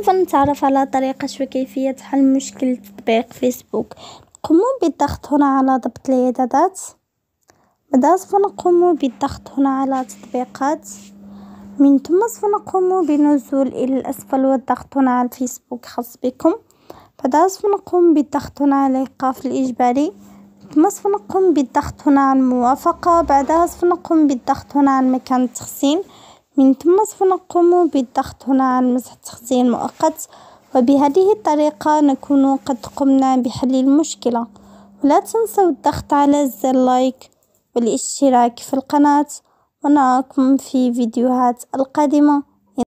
سوف نتعرف على طريقة وكيفية حل مشكلة تطبيق فيسبوك. قوموا بالضغط هنا على ضبط الإعدادات. بعدها سوف نقوم بالضغط هنا على تطبيقات. من ثم سوف نقوم بالنزول إلى الأسفل والضغط هنا على الفيسبوك خاص بكم. بعدها سوف نقوم بالضغط هنا على الإيقاف الإجباري. ثم سوف نقوم بالضغط هنا على الموافقة. بعدها سوف نقوم بالضغط هنا على مكان التخزين. من ثم سوف نقوم بالضغط هنا على مسح تخزين مؤقت وبهذه الطريقة نكون قد قمنا بحل المشكلة. ولا تنسوا الضغط على زر لايك والاشتراك في القناة. ونراكم في فيديوهات القادمة.